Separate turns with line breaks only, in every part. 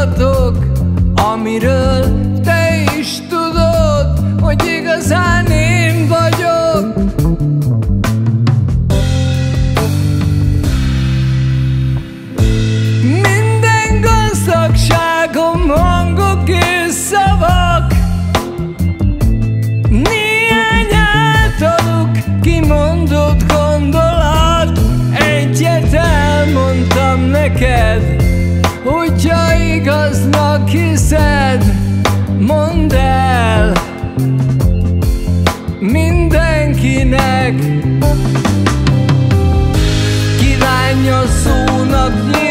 adhatok, amiről te is tudod, hogy igazán én vagyok. Minden gazdagságom hangok és szavak, néhány általuk kimondott gondolat, egyet elmondtam neked, hogyha igaznak hiszed, mondd el mindenkinek. Kívánja szónak nyílt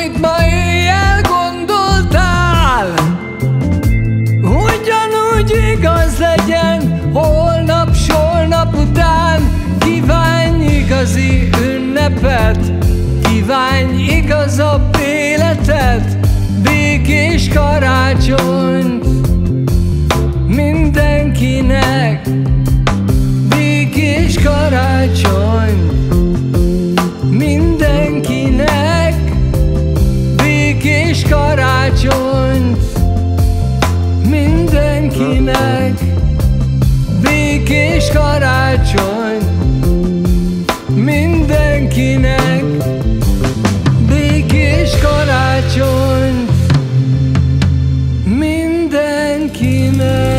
amit ma éjjel gondoltál, ugyanúgy igaz legyen holnap, s holnap után. Kívánj igazi ünnepet, kívánj igazabb életet, békés karácsonyt mindenkinek, békés karácsonyt mindenkinek békés karácsony, mindenkinek békés karácsony, mindenkinek.